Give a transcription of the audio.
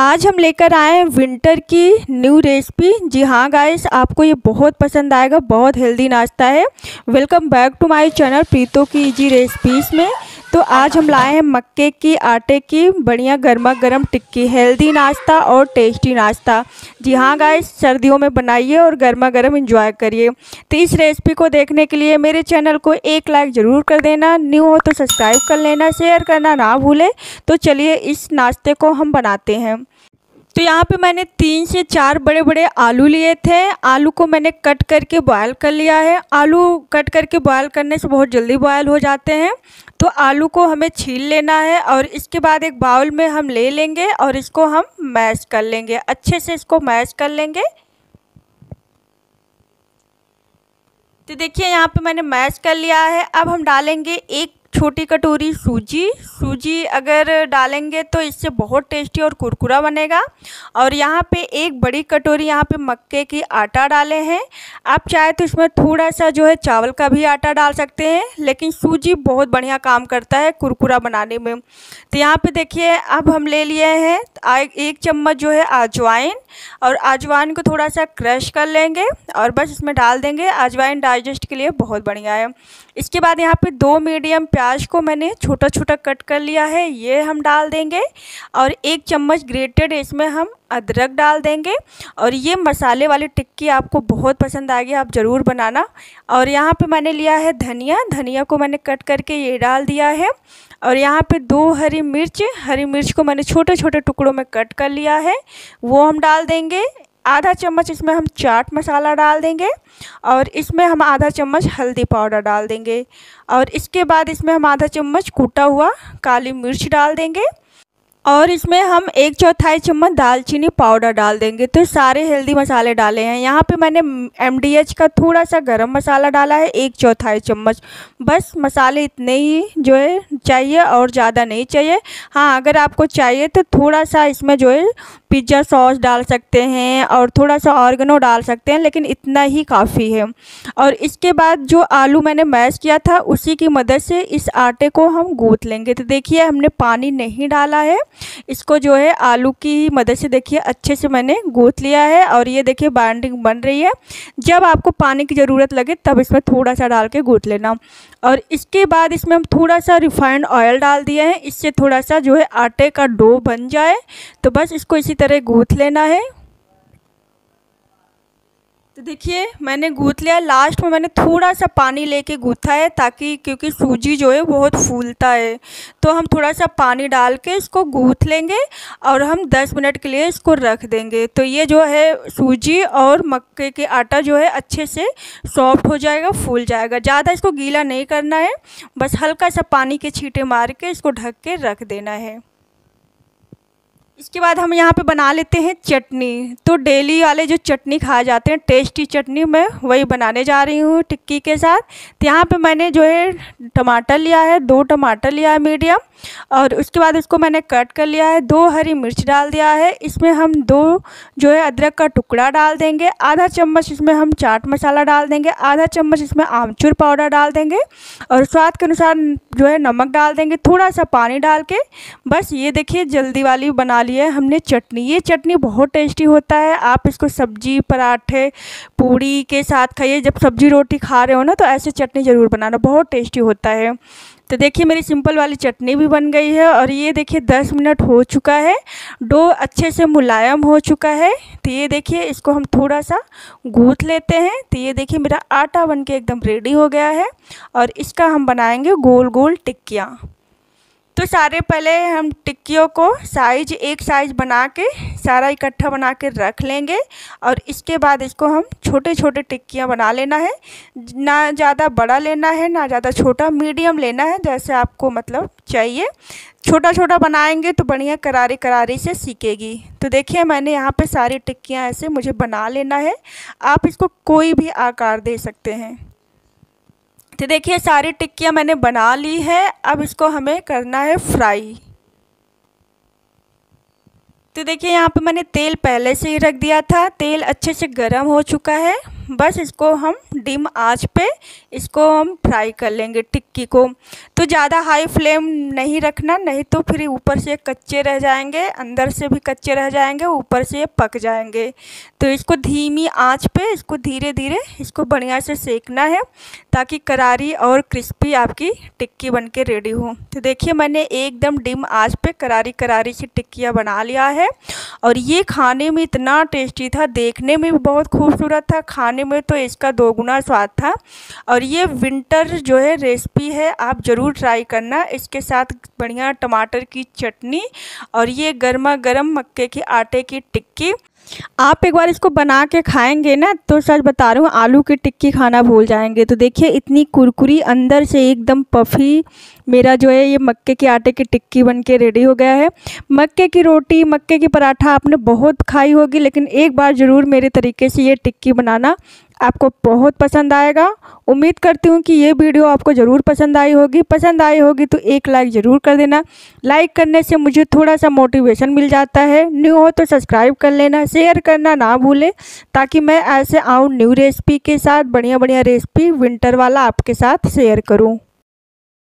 आज हम लेकर आए हैं विंटर की न्यू रेसिपी जी हाँ गाइस आपको ये बहुत पसंद आएगा, बहुत हेल्दी नाश्ता है। Welcome back to my channel Preeto की इजी रेसिपीज़ में। तो आज हम लाए हैं मक्के की आटे की बढ़िया गर्मा गर्म टिक्की हेल्दी नाश्ता और टेस्टी नाश्ता। जी हाँ गाइस सर्दियों में बनाइए और गर्मा गर्म इंजॉय करिए। तो इस रेसिपी को देखने के लिए मेरे चैनल को एक लाइक ज़रूर कर देना। न्यू हो तो सब्सक्राइब कर लेना शेयर करना ना भूलें। तो चलिए इस नाश्ते को हम बनाते हैं। तो यहाँ पे मैंने तीन से चार बड़े बड़े आलू लिए थे। आलू को मैंने कट करके बॉयल कर लिया है। आलू कट करके बॉयल करने से बहुत जल्दी बॉयल हो जाते हैं। तो आलू को हमें छील लेना है और इसके बाद एक बाउल में हम ले लेंगे और इसको हम मैश कर लेंगे। अच्छे से इसको मैश कर लेंगे। तो देखिए यहाँ पे मैंने मैश कर लिया है। अब हम डालेंगे एक छोटी कटोरी सूजी सूजी अगर डालेंगे तो इससे बहुत टेस्टी और कुरकुरा बनेगा। और यहाँ पे एक बड़ी कटोरी यहाँ पे मक्के की आटा डाले हैं। आप चाहे तो इसमें थोड़ा सा जो है चावल का भी आटा डाल सकते हैं, लेकिन सूजी बहुत बढ़िया काम करता है कुरकुरा बनाने में। तो यहाँ पे देखिए, अब हम ले लिए हैं एक चम्मच जो है अजवाइन। और अजवाइन को थोड़ा सा क्रश कर लेंगे और बस इसमें डाल देंगे। अजवाइन डाइजेस्ट के लिए बहुत बढ़िया है। इसके बाद यहाँ पे दो मीडियम को मैंने छोटा छोटा कट कर लिया है, ये हम डाल देंगे और एक चम्मच ग्रेटेड इसमें हम अदरक डाल देंगे और ये मसाले वाली टिक्की आपको बहुत पसंद आएगी, आप ज़रूर बनाना। और यहाँ पे मैंने लिया है धनिया धनिया को मैंने कट करके ये डाल दिया है और यहाँ पे दो हरी मिर्च हरी मिर्च को मैंने छोटे छोटे टुकड़ों में कट कर लिया है, वो हम डाल देंगे। आधा चम्मच इसमें हम चाट मसाला डाल देंगे और इसमें हम आधा चम्मच हल्दी पाउडर डाल देंगे और इसके बाद इसमें हम आधा चम्मच कूटा हुआ काली मिर्च डाल देंगे। और इसमें हम एक चौथाई चम्मच दालचीनी पाउडर डाल देंगे। तो सारे हेल्दी मसाले डाले हैं। यहाँ पे मैंने एमडीएच का थोड़ा सा गरम मसाला डाला है, एक चौथाई चम्मच। बस मसाले इतने ही जो है, चाहिए और ज़्यादा नहीं चाहिए। हाँ अगर आपको चाहिए तो थोड़ा सा इसमें जो है पिज़्ज़ा सॉस डाल सकते हैं और थोड़ा सा ऑर्गेनो डाल सकते हैं, लेकिन इतना ही काफ़ी है। और इसके बाद जो आलू मैंने मैश किया था, उसी की मदद से इस आटे को हम गूँथ लेंगे। तो देखिए, हमने पानी नहीं डाला है। इसको जो है आलू की मदद से देखिए, अच्छे से मैंने गूँथ लिया है और ये देखिए बाइंडिंग बन रही है। जब आपको पानी की ज़रूरत लगे, तब इसमें थोड़ा सा डाल के गूँथ लेना। और इसके बाद इसमें हम थोड़ा सा रिफाइंड ऑयल डाल दिए हैं। इससे थोड़ा सा जो है आटे का डो बन जाए। तो बस इसको इसी तरह गूँथ लेना है। तो देखिए, मैंने गूँथ लिया। लास्ट में मैंने थोड़ा सा पानी लेके गूँथा है ताकि, क्योंकि सूजी जो है बहुत फूलता है। तो हम थोड़ा सा पानी डाल के इसको गूँथ लेंगे और हम 10 मिनट के लिए इसको रख देंगे। तो ये जो है सूजी और मक्के के आटा जो है अच्छे से सॉफ्ट हो जाएगा, फूल जाएगा। ज़्यादा इसको गीला नहीं करना है। बस हल्का सा पानी के छींटे मार के इसको ढक के रख देना है। इसके बाद हम यहाँ पे बना लेते हैं चटनी। तो डेली वाले जो चटनी खाए जाते हैं, टेस्टी चटनी, मैं वही बनाने जा रही हूँ टिक्की के साथ। तो यहाँ पे मैंने जो है टमाटर लिया है, दो टमाटर लिया है मीडियम। और उसके बाद इसको मैंने कट कर लिया है, दो हरी मिर्च डाल दिया है। इसमें हम दो जो है अदरक का टुकड़ा डाल देंगे, आधा चम्मच इसमें हम चाट मसाला डाल देंगे, आधा चम्मच इसमें आमचूर पाउडर डाल देंगे और स्वाद के अनुसार जो है नमक डाल देंगे थोड़ा सा पानी डाल के। बस ये देखिए, जल्दी वाली बना ली है हमने चटनी। ये चटनी बहुत टेस्टी होता है, आप इसको सब्ज़ी, पराठे, पूड़ी के साथ खाइए, जब सब्ज़ी रोटी खा रहे हो ना तो ऐसे चटनी ज़रूर बनाना, बहुत टेस्टी होता है। तो देखिए मेरी सिंपल वाली चटनी भी बन गई है और ये देखिए दस मिनट हो चुका है। डो अच्छे से मुलायम हो चुका है। तो ये देखिए इसको हम थोड़ा सा गूँथ लेते हैं। तो ये देखिए मेरा आटा बन के एकदम रेडी हो गया है और इसका हम बनाएँगे गोल गोल टिक्कियाँ। तो सारे पहले हम टिक्कियों को साइज़ एक साइज़ बना के सारा इकट्ठा बना के रख लेंगे और इसके बाद इसको हम छोटे छोटे टिक्कियाँ बना लेना है। ना ज़्यादा बड़ा लेना है, ना ज़्यादा छोटा मीडियम लेना है, जैसे आपको मतलब चाहिए। छोटा छोटा बनाएँगे तो बढ़िया करारी करारी से सीखेगी। तो देखिए, मैंने यहाँ पे सारी टिक्कियाँ ऐसे मुझे बना लेना है। आप इसको कोई भी आकार दे सकते हैं। तो देखिए, सारी टिक्कियाँ मैंने बना ली है। अब इसको हमें करना है फ्राई। तो देखिए, यहाँ पे मैंने तेल पहले से ही रख दिया था। तेल अच्छे से गर्म हो चुका है। बस इसको हम डिम आँच पे इसको हम फ्राई कर लेंगे टिक्की को। तो ज़्यादा हाई फ्लेम नहीं रखना, नहीं तो फिर ऊपर से कच्चे रह जाएँगे, अंदर से भी कच्चे रह जाएँगे, ऊपर से पक जाएँगे। तो इसको धीमी आँच पे इसको धीरे धीरे इसको बढ़िया से सेकना है ताकि करारी और क्रिस्पी आपकी टिक्की बन के रेडी हो। तो देखिए मैंने एकदम डिम आँच पे करारी करारी सी टिक्कियाँ बना लिया है। और ये खाने में इतना टेस्टी था, देखने में भी बहुत खूबसूरत था खाने में तो इसका दोगुना स्वाद था। और ये विंटर जो है रेसिपी है, आप ज़रूर ट्राई करना। इसके साथ बढ़िया टमाटर की चटनी और ये गर्मा गर्म मक्के के आटे की टिक्की। आप एक बार इसको बना के खाएँगे ना तो सच बता रहा हूँ, आलू की टिक्की खाना भूल जाएँगे। तो देखिए, इतनी कुरकुरी अंदर से एकदम पफ़ी मेरा जो है, ये मक्के के आटे की टिक्की बन के रेडी हो गया है। मक्के की रोटी, मक्के की पराठा आपने बहुत खाई होगी, लेकिन एक बार ज़रूर मेरे तरीके से ये टिक्की बनाना आपको बहुत पसंद आएगा। उम्मीद करती हूँ कि ये वीडियो आपको ज़रूर पसंद आई होगी। पसंद आई होगी तो एक लाइक ज़रूर कर देना। लाइक करने से मुझे थोड़ा सा मोटिवेशन मिल जाता है। न्यू हो तो सब्सक्राइब कर लेना। शेयर करना ना भूलें, ताकि मैं ऐसे आऊँ न्यू रेसिपी के साथ बढ़िया बढ़िया रेसिपी विंटर वाला आपके साथ शेयर करूँ।